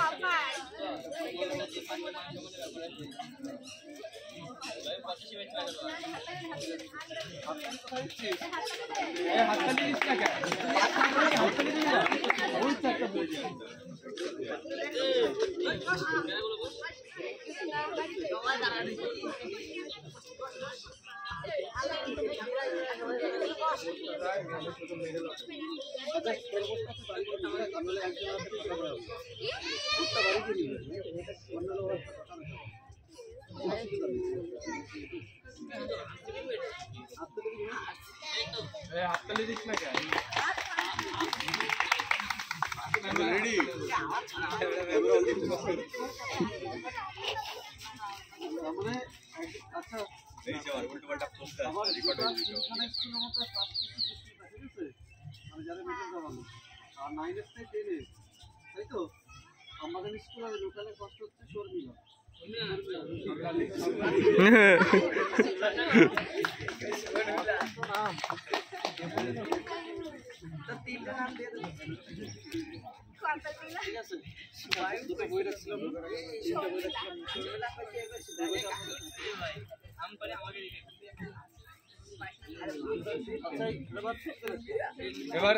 হাতটা মানে আমার তিনখানা স্কুলের মধ্যে ফার্স্ট কিছু ঠিক আছে? মানে যারা মেট্রিক জমানো আর নাইনের থেকে টেনে তাই তো? আমাদের স্কুল আর লোকালে কষ্ট হচ্ছে শর্মিলা। ঠিক আছে দুটো বই রাখছিলাম তিনটা এবার